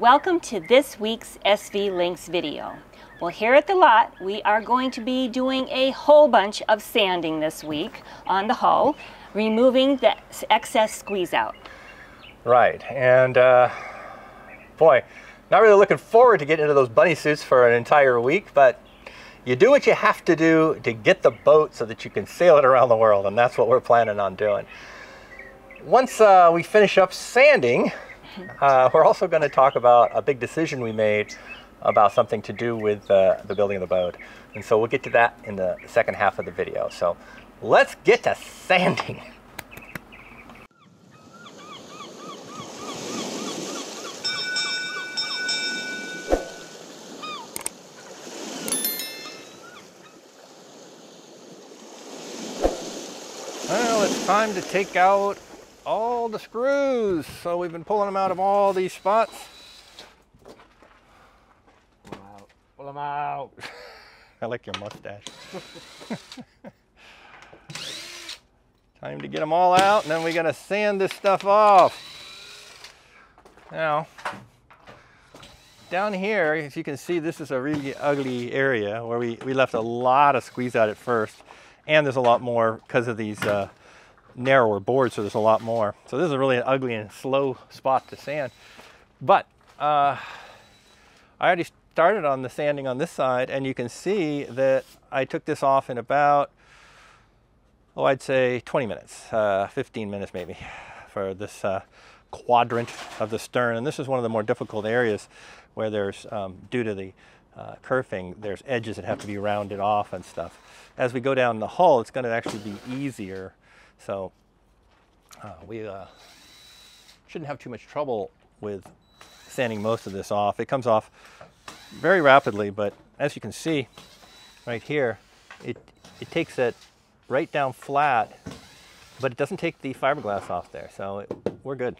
Welcome to this week's SV Lynx video. Well, here at the lot, we are going to be doing a whole bunch of sanding this week on the hull, removing the excess squeeze out. Right, and uh, boy, not really looking forward to getting into those bunny suits for an entire week, but you do what you have to do to get the boat so that you can sail it around the world, and that's what we're planning on doing. Once uh, we finish up sanding, uh, we're also going to talk about a big decision we made about something to do with uh, the building of the boat. And so we'll get to that in the second half of the video. So let's get to sanding. Well, it's time to take out all the screws. So we've been pulling them out of all these spots. Pull them out. Pull them out. I like your mustache. Time to get them all out, and then we gotta sand this stuff off. Now, down here, as you can see, this is a really ugly area where we, we left a lot of squeeze out at first, and there's a lot more because of these uh, narrower boards, so there's a lot more. So this is really an ugly and slow spot to sand. But uh, I already started on the sanding on this side and you can see that I took this off in about, oh, I'd say 20 minutes, uh, 15 minutes maybe for this uh, quadrant of the stern. And this is one of the more difficult areas where there's, um, due to the uh, kerfing, there's edges that have to be rounded off and stuff. As we go down the hull, it's going to actually be easier. So uh, we uh, shouldn't have too much trouble with sanding most of this off. It comes off very rapidly, but as you can see right here, it, it takes it right down flat, but it doesn't take the fiberglass off there. So it, we're good.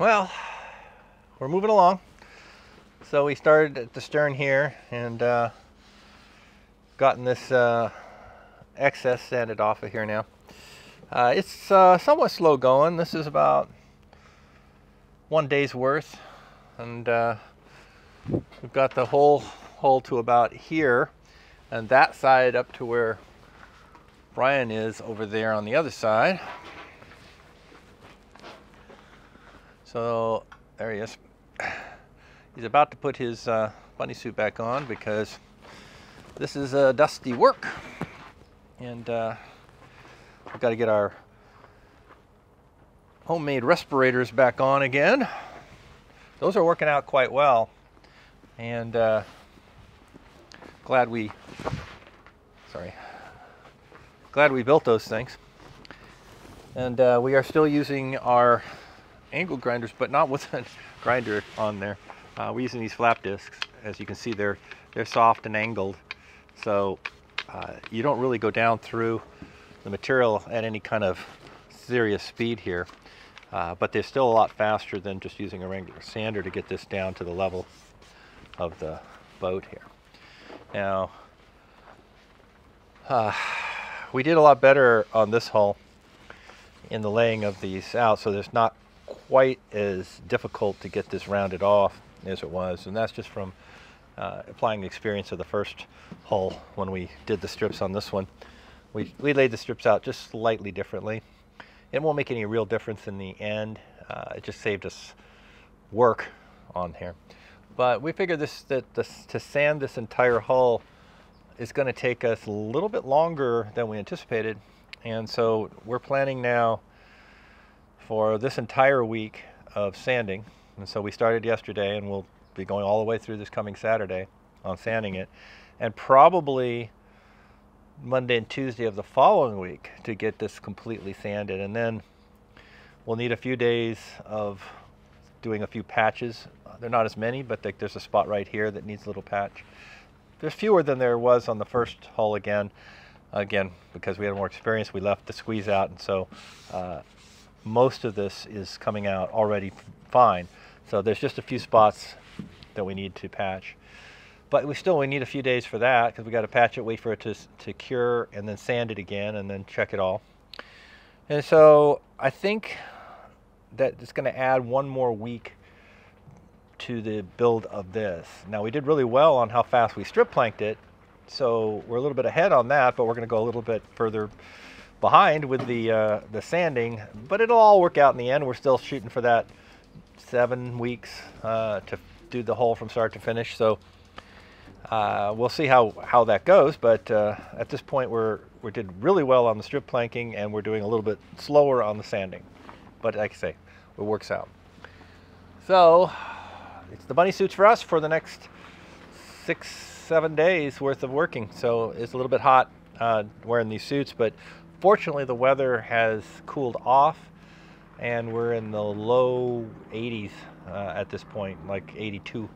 Well, we're moving along. So we started at the stern here and uh, gotten this uh, excess sanded off of here now. Uh, it's uh, somewhat slow going. This is about one day's worth. And uh, we've got the whole hull to about here and that side up to where Brian is over there on the other side. So there he is. He's about to put his uh, bunny suit back on because this is uh, dusty work. And uh, we've got to get our homemade respirators back on again. Those are working out quite well. And uh, glad we, sorry, glad we built those things. And uh, we are still using our angle grinders, but not with a grinder on there. Uh, we're using these flap discs. As you can see, they're, they're soft and angled. So uh, you don't really go down through the material at any kind of serious speed here. Uh, but they're still a lot faster than just using a regular sander to get this down to the level of the boat here. Now, uh, we did a lot better on this hull in the laying of these out, so there's not quite as difficult to get this rounded off as it was. And that's just from uh, applying the experience of the first hull when we did the strips on this one. We, we laid the strips out just slightly differently. It won't make any real difference in the end. Uh, it just saved us work on here. But we figured this that this, to sand this entire hull is going to take us a little bit longer than we anticipated. And so we're planning now for this entire week of sanding. And so we started yesterday and we'll be going all the way through this coming Saturday on sanding it. And probably Monday and Tuesday of the following week to get this completely sanded. And then we'll need a few days of doing a few patches. They're not as many, but there's a spot right here that needs a little patch. There's fewer than there was on the first hull again. Again, because we had more experience, we left the squeeze out, and so uh, most of this is coming out already fine. So there's just a few spots that we need to patch. But we still we need a few days for that because we got to patch it, wait for it to, to cure, and then sand it again, and then check it all. And so I think that it's going to add one more week to the build of this. Now we did really well on how fast we strip planked it, so we're a little bit ahead on that, but we're going to go a little bit further behind with the uh, the sanding. But it'll all work out in the end. We're still shooting for that seven weeks uh, to do the hull from start to finish. So uh, we'll see how how that goes. But uh, at this point, we're we did really well on the strip planking, and we're doing a little bit slower on the sanding. But like I say, it works out. So it's the bunny suits for us for the next six, seven days worth of working. So it's a little bit hot uh, wearing these suits, but fortunately the weather has cooled off and we're in the low 80s uh, at this point, like 82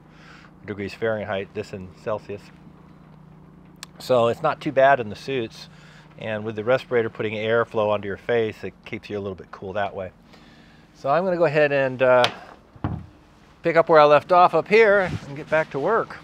degrees Fahrenheit, this in Celsius. So it's not too bad in the suits. And with the respirator putting airflow onto your face, it keeps you a little bit cool that way. So I'm going to go ahead and uh, pick up where I left off up here and get back to work.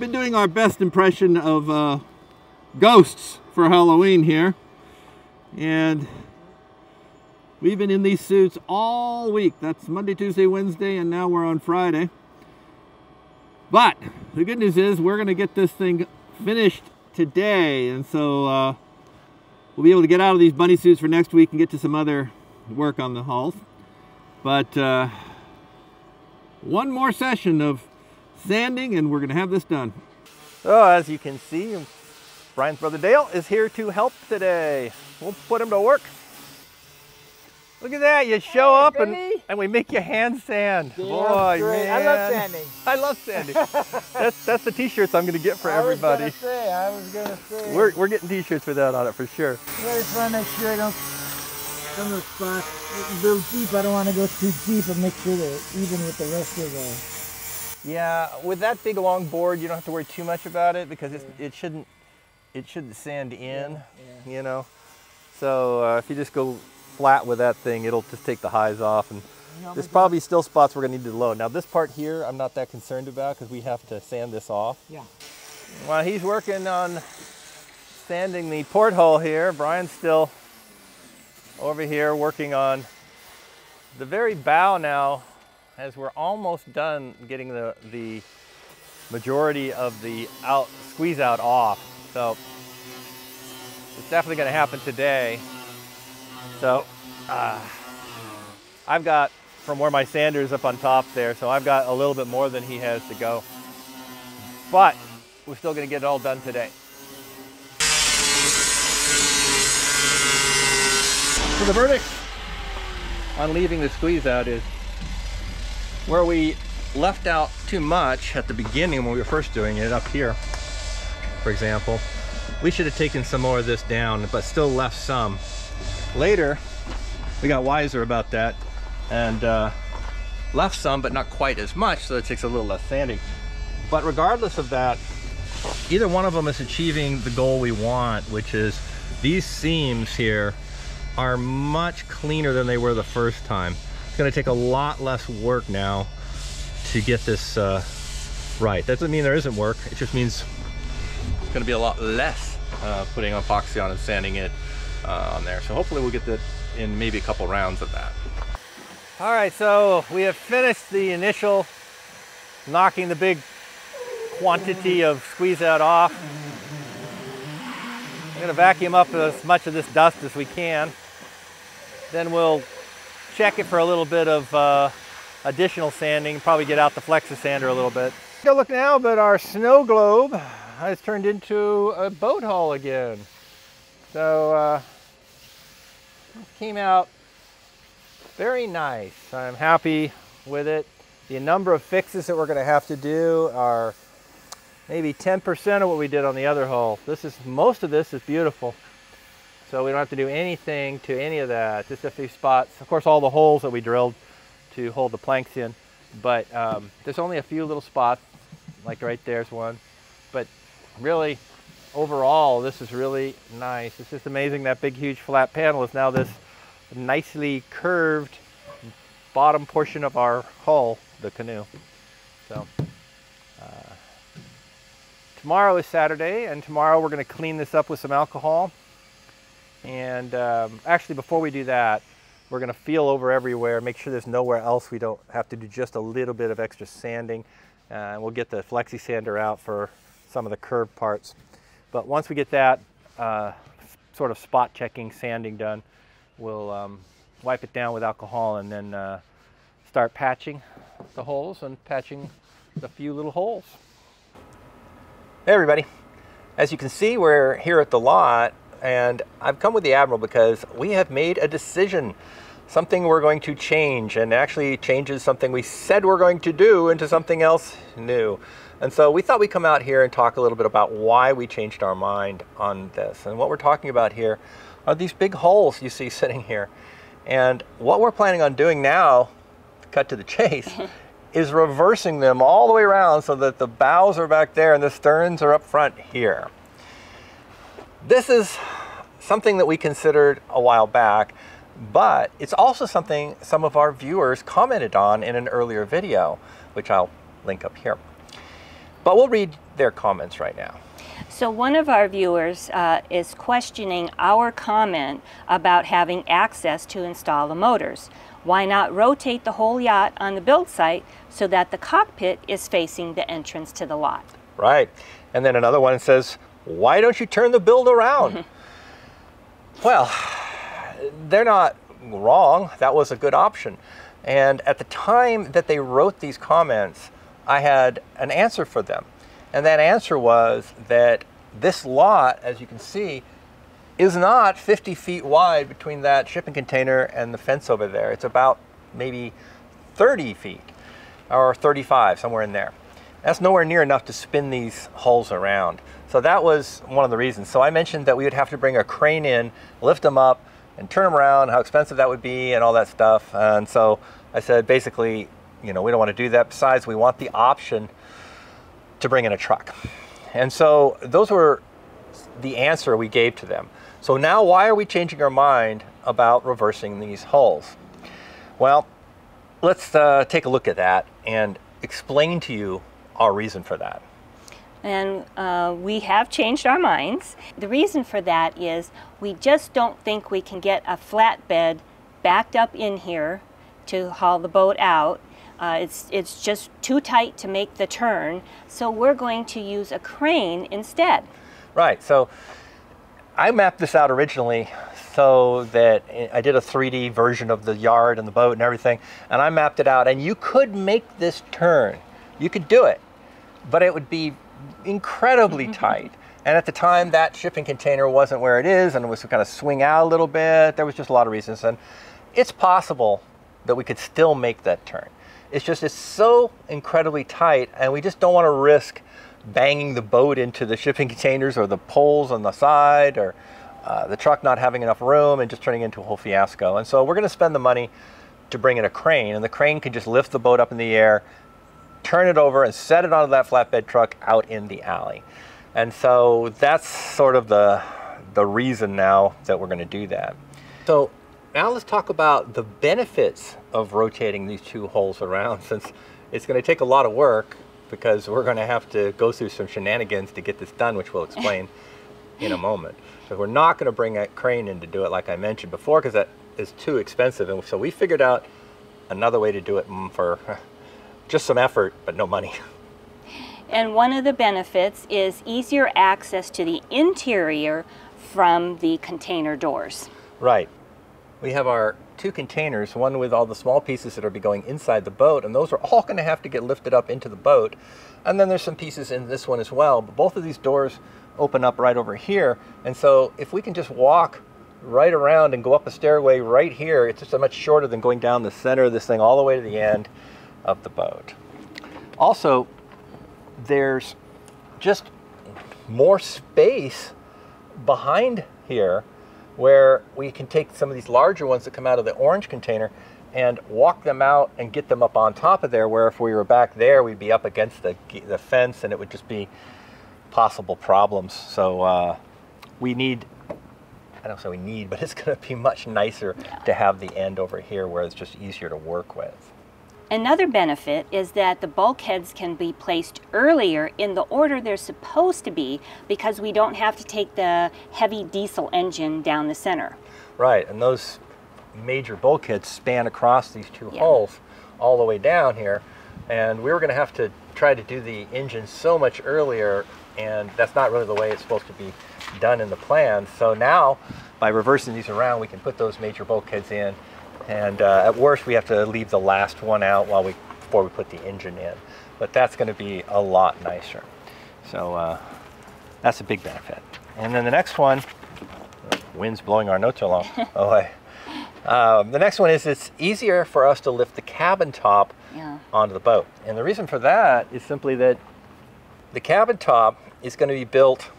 We've been doing our best impression of uh, ghosts for Halloween here. And we've been in these suits all week. That's Monday, Tuesday, Wednesday, and now we're on Friday. But the good news is we're going to get this thing finished today. And so uh, we'll be able to get out of these bunny suits for next week and get to some other work on the hulls. But uh, one more session of sanding and we're going to have this done. So as you can see, Brian's brother Dale is here to help today. We'll put him to work. Look at that, you show Hey, up and, and we make you hand sand. Damn Boy, straight. man. I love sanding. I love sanding. that's, that's the t-shirts I'm gonna get for I was everybody. gonna say, I was gonna say. We're, we're getting t-shirts with that on it for sure. I just want to make sure I don't. Some of the spots a little deep. I don't want to go too deep and make sure they're even with the rest of the. Yeah, with that big long board, you don't have to worry too much about it because it's, it shouldn't it shouldn't sand in, yeah. you know. So uh, if you just go flat with that thing, it'll just take the highs off. And there's probably still spots we're gonna need to load. Now this part here, I'm not that concerned about because we have to sand this off. Yeah. While he's working on sanding the porthole here, Brian's still over here working on the very bow now as we're almost done getting the, the majority of the out squeeze out off. So it's definitely going to happen today. So uh, I've got from where my sander is up on top there, so I've got a little bit more than he has to go. But we're still going to get it all done today. So the verdict on leaving the squeeze out is where we left out too much at the beginning when we were first doing it up here. for example, we should have taken some more of this down, but still left some. Later, we got wiser about that and uh, left some, but not quite as much, so it takes a little less sanding. But regardless of that, either one of them is achieving the goal we want, which is these seams here are much cleaner than they were the first time. It's gonna take a lot less work now to get this uh, right. That doesn't mean there isn't work, it just means it's gonna be a lot less uh, putting epoxy on and sanding it uh, on there. So hopefully we'll get that in maybe a couple rounds of that. All right, so we have finished the initial knocking the big quantity of squeeze out off. I'm gonna vacuum up as much of this dust as we can. Then we'll check it for a little bit of uh, additional sanding, probably get out the Flexi sander a little bit. Go look now, but our snow globe has turned into a boat hull again. So uh, came out very nice. I'm happy with it. The number of fixes that we're going to have to do are maybe 10% of what we did on the other hull. This is most of this is beautiful. So we don't have to do anything to any of that, just a few spots. Of course, all the holes that we drilled to hold the planks in, but um, there's only a few little spots, like right there's one. But really, overall, this is really nice. It's just amazing that big, huge flat panel is now this nicely curved bottom portion of our hull, the canoe. So uh, tomorrow is Saturday, and tomorrow we're going to clean this up with some alcohol. And um, actually, before we do that, we're going to feel over everywhere, make sure there's nowhere else we don't have to do just a little bit of extra sanding. Uh, and we'll get the flexi sander out for some of the curved parts. But once we get that uh, sort of spot checking sanding done, we'll um, wipe it down with alcohol and then uh, start patching the holes and patching the few little holes. Hey everybody. As you can see, we're here at the lot and I've come with the Admiral because we have made a decision, something we're going to change and actually changes something we said we're going to do into something else new. And so we thought we'd come out here and talk a little bit about why we changed our mind on this. And what we're talking about here are these big hulls you see sitting here. And what we're planning on doing now, cut to the chase, is reversing them all the way around so that the bows are back there and the sterns are up front here. This is something that we considered a while back, but it's also something some of our viewers commented on in an earlier video, which I'll link up here. But we'll read their comments right now. So one of our viewers uh, is questioning our comment about having access to install the motors. Why not rotate the whole yacht on the build site so that the cockpit is facing the entrance to the lot? Right. And then another one says, why don't you turn the build around? well, they're not wrong. That was a good option. And at the time that they wrote these comments, I had an answer for them. And that answer was that this lot, as you can see, is not 50 feet wide between that shipping container and the fence over there. It's about maybe 30 feet or 35, somewhere in there. That's nowhere near enough to spin these hulls around. So that was one of the reasons. So I mentioned that we would have to bring a crane in, lift them up, and turn them around, how expensive that would be, and all that stuff. And so I said, basically, you know, we don't want to do that. Besides, we want the option to bring in a truck. And so those were the answer we gave to them. So now why are we changing our mind about reversing these hulls? Well, let's uh, take a look at that and explain to you our reason for that. And uh, we have changed our minds. The reason for that is we just don't think we can get a flatbed backed up in here to haul the boat out uh, it's, it's just too tight to make the turn, so we're going to use a crane instead. Right, so I mapped this out originally so that I did a 3D version of the yard and the boat and everything, and I mapped it out, and you could make this turn. You could do it, but it would be incredibly tight. And at the time, that shipping container wasn't where it is, and it was kind of swing out a little bit. There was just a lot of reasons, and it's possible that we could still make that turn. It's just it's so incredibly tight, and we just don't want to risk banging the boat into the shipping containers or the poles on the side or uh, the truck not having enough room and just turning into a whole fiasco. And so we're going to spend the money to bring in a crane, and the crane can just lift the boat up in the air, turn it over, and set it onto that flatbed truck out in the alley. And so that's sort of the the reason now that we're going to do that. So now let's talk about the benefits of rotating these two hulls around since it's going to take a lot of work because we're going to have to go through some shenanigans to get this done, which we'll explain in a moment. So we're not going to bring a crane in to do it like I mentioned before because that is too expensive. And so we figured out another way to do it mm, for just some effort, but no money. And one of the benefits is easier access to the interior from the container doors. Right. We have our two containers, one with all the small pieces that are going inside the boat, and those are all going to have to get lifted up into the boat. And then there's some pieces in this one as well. But both of these doors open up right over here. And so if we can just walk right around and go up a stairway right here, it's just a much shorter than going down the center of this thing all the way to the end of the boat. Also, there's just more space behind here where we can take some of these larger ones that come out of the orange container and walk them out and get them up on top of there where if we were back there we'd be up against the, the fence and it would just be possible problems so uh, we need I don't say we need but it's going to be much nicer yeah. to have the end over here where it's just easier to work with Another benefit is that the bulkheads can be placed earlier in the order they're supposed to be because we don't have to take the heavy diesel engine down the center. Right, and those major bulkheads span across these two yeah. hulls all the way down here. And we were going to have to try to do the engine so much earlier, and that's not really the way it's supposed to be done in the plan. So now, by reversing these around, we can put those major bulkheads in and uh, at worst, we have to leave the last one out while we before we put the engine in. But that's going to be a lot nicer. So uh, that's a big benefit. And then the next one, wind's blowing our notes along. away. Um, the next one is it's easier for us to lift the cabin top yeah. onto the boat. And the reason for that is simply that the cabin top is going to be built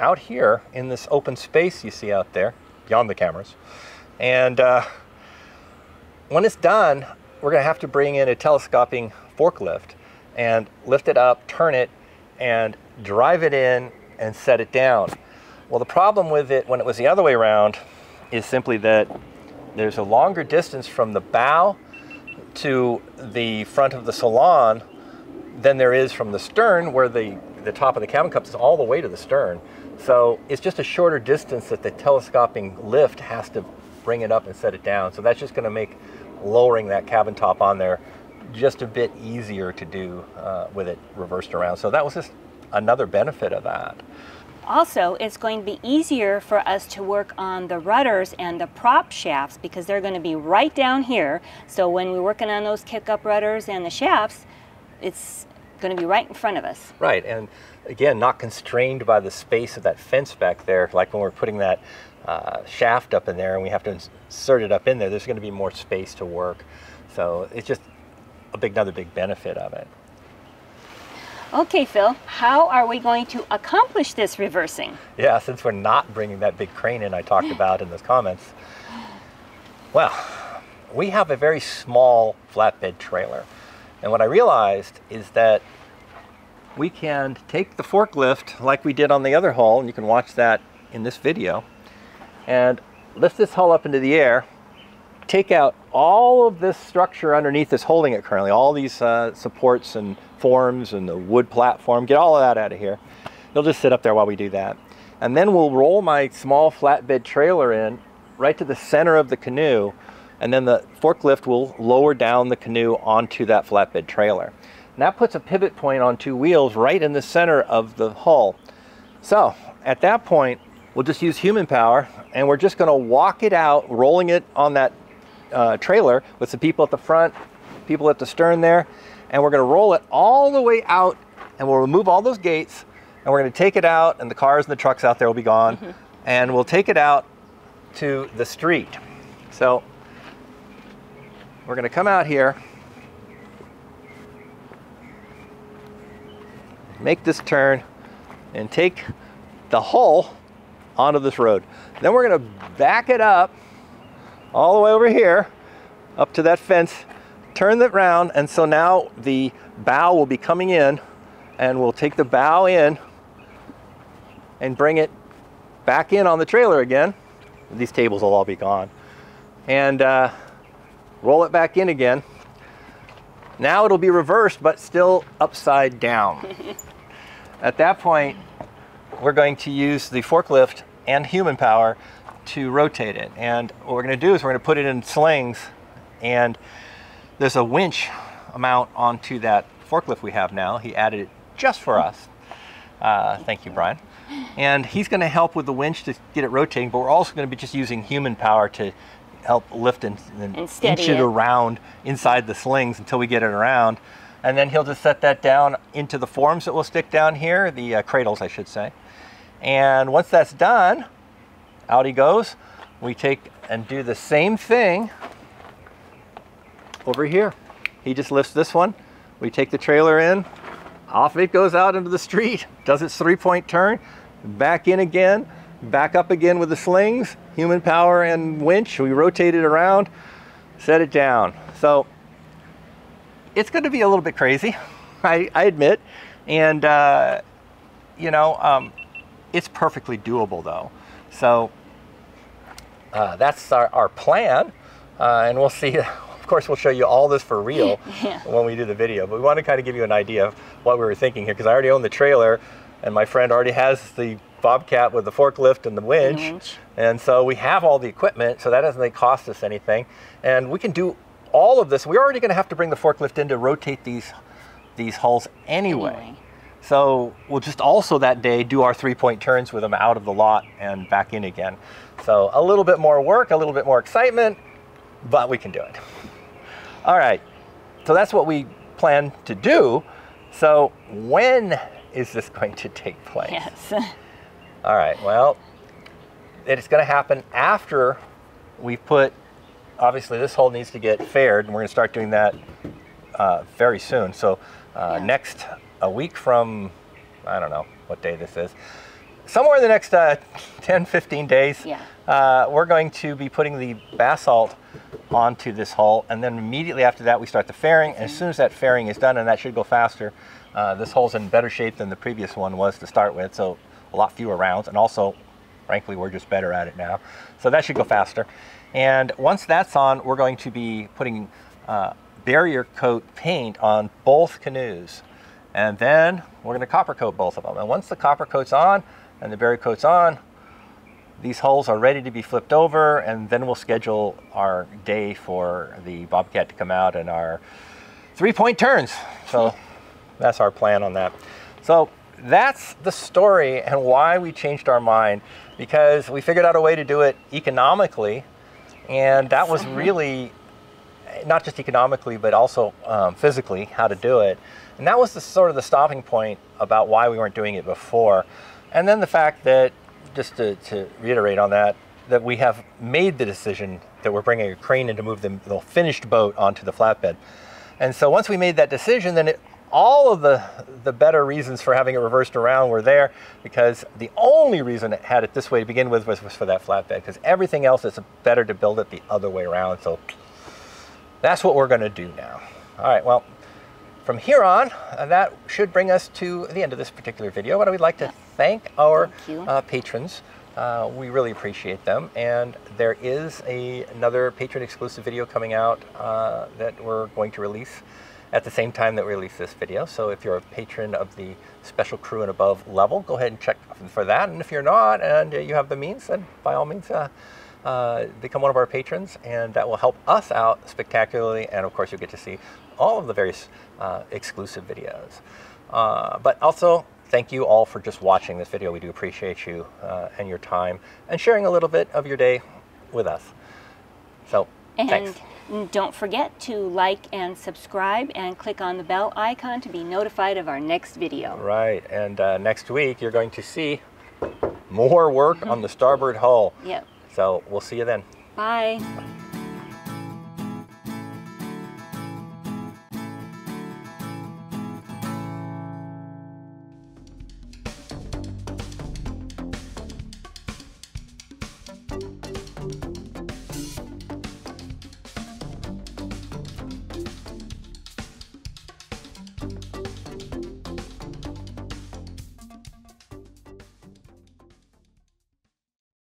out here in this open space you see out there, beyond the cameras. And uh, when it's done, we're going to have to bring in a telescoping forklift and lift it up, turn it, and drive it in and set it down. Well, the problem with it when it was the other way around is simply that there's a longer distance from the bow to the front of the salon than there is from the stern where the, the top of the cabin cups is all the way to the stern. So it's just a shorter distance that the telescoping lift has to bring it up and set it down. So that's just going to make lowering that cabin top on there just a bit easier to do uh, with it reversed around. So that was just another benefit of that. Also, it's going to be easier for us to work on the rudders and the prop shafts because they're going to be right down here. So when we're working on those kick-up rudders and the shafts, it's going to be right in front of us. Right, and again, not constrained by the space of that fence back there, like when we're putting that uh, shaft up in there and we have to insert it up in there, there's going to be more space to work. So it's just a big, another big benefit of it. Okay, Phil, how are we going to accomplish this reversing? Yeah, since we're not bringing that big crane in I talked about in those comments. Well, we have a very small flatbed trailer. And what I realized is that we can take the forklift like we did on the other hull, and you can watch that in this video, and lift this hull up into the air, take out all of this structure underneath that's holding it currently, all these uh, supports and forms and the wood platform, get all of that out of here. They'll just sit up there while we do that. And then we'll roll my small flatbed trailer in right to the center of the canoe, and then the forklift will lower down the canoe onto that flatbed trailer. And that puts a pivot point on two wheels right in the center of the hull. So at that point, we'll just use human power and we're just going to walk it out, rolling it on that uh, trailer with the people at the front, people at the stern there, and we're going to roll it all the way out and we'll remove all those gates and we're going to take it out and the cars and the trucks out there will be gone mm -hmm. and we'll take it out to the street. So we're going to come out here make this turn and take the hull onto this road. Then we're gonna back it up all the way over here, up to that fence, turn it round, and so now the bow will be coming in, and we'll take the bow in and bring it back in on the trailer again. These tables will all be gone. And uh, roll it back in again. Now it'll be reversed, but still upside down. At that point, we're going to use the forklift and human power to rotate it. And what we're going to do is we're going to put it in slings, and there's a winch mount onto that forklift we have now. He added it just for us. Uh, thank you, Brian. And he's going to help with the winch to get it rotating, but we're also going to be just using human power to help lift and, and, And inch it it. around inside the slings until we get it around. And then he'll just set that down into the forms that will stick down here, the uh, cradles, I should say. And once that's done, out he goes. We take and do the same thing over here. He just lifts this one. We take the trailer in, off it goes out into the street, does its three point turn, back in again, back up again with the slings, human power and winch. We rotate it around, set it down. So it's going to be a little bit crazy, I, I admit. And, uh, you know, um, it's perfectly doable though. So uh, that's our, our plan. Uh, and we'll see. Of course, we'll show you all this for real Yeah. when we do the video. But we want to kind of give you an idea of what we were thinking here because I already own the trailer, and my friend already has the bobcat with the forklift and the winch. winch. And so we have all the equipment, so that doesn't cost us anything. And we can do all of this. We're already going to have to bring the forklift in to rotate these these hulls anyway. Anyway. So we'll just also that day do our three point turns with them out of the lot and back in again. So a little bit more work, a little bit more excitement, but we can do it. All right, so that's what we plan to do. So when is this going to take place? Yes. All right, well, it's going to happen after we put, obviously, this hull needs to get faired, and we're going to start doing that uh, very soon. So, uh, Yeah. next, a week from, I don't know what day this is, somewhere in the next uh, 10, 15 days, Yeah. uh, we're going to be putting the basalt onto this hull, and then immediately after that, we start the fairing. And as soon as that fairing is done, and that should go faster, uh, this hull's in better shape than the previous one was to start with, so a lot fewer rounds, and also, frankly, we're just better at it now. So that should go faster. And once that's on, we're going to be putting uh, barrier coat paint on both canoes. And then we're going to copper coat both of them. And once the copper coat's on and the barrier coat's on, these hulls are ready to be flipped over, and then we'll schedule our day for the Bobcat to come out and our three point turns. So that's our plan on that. So that's the story and why we changed our mind because we figured out a way to do it economically, and that was really not just economically but also um, physically how to do it. And that was the sort of the stopping point about why we weren't doing it before. And then the fact that, just to, to reiterate on that, that we have made the decision that we're bringing a crane in to move the, the finished boat onto the flatbed. And so once we made that decision, then it, all of the, the better reasons for having it reversed around were there because the only reason it had it this way to begin with was, was for that flatbed because everything else is better to build it the other way around. So that's what we're going to do now. All right, well, from here on, uh, that should bring us to the end of this particular video. But I would like to thank our Thank uh, patrons. Uh, we really appreciate them. And there is a, another patron exclusive video coming out uh, that we're going to release at the same time that we release this video. So if you're a patron of the special crew and above level, go ahead and check for that. And if you're not and you have the means, then by all means, uh, uh, become one of our patrons, and that will help us out spectacularly. And of course, you'll get to see all of the various uh, exclusive videos. Uh, but also, thank you all for just watching this video. We do appreciate you uh, and your time and sharing a little bit of your day with us. So, And thanks. don't forget to like and subscribe and click on the bell icon to be notified of our next video. Right, and uh, next week you're going to see more work on the starboard hull. Yep. So, we'll see you then. Bye.